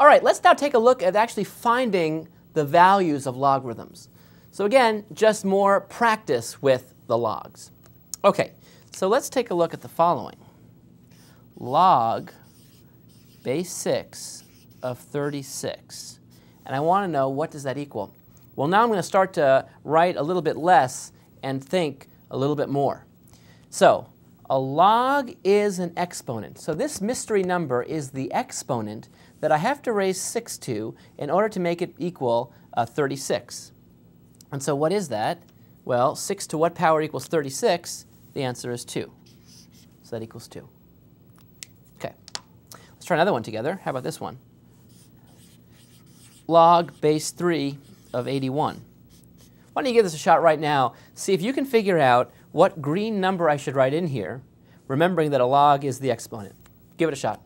All right, let's now take a look at actually finding the values of logarithms. So again, just more practice with the logs. Okay, so let's take a look at the following. Log base 6 of 36. And I want to know what does that equal? Well, now I'm going to start to write a little bit less and think a little bit more. So a log is an exponent. So this mystery number is the exponent that I have to raise 6 to in order to make it equal uh, 36. And so what is that? Well, 6 to what power equals 36? The answer is 2. So that equals 2. Okay. Let's try another one together. How about this one? Log base 3 of 81. Why don't you give this a shot right now? See if you can figure out what green number I should write in here, remembering that a log is the exponent. Give it a shot.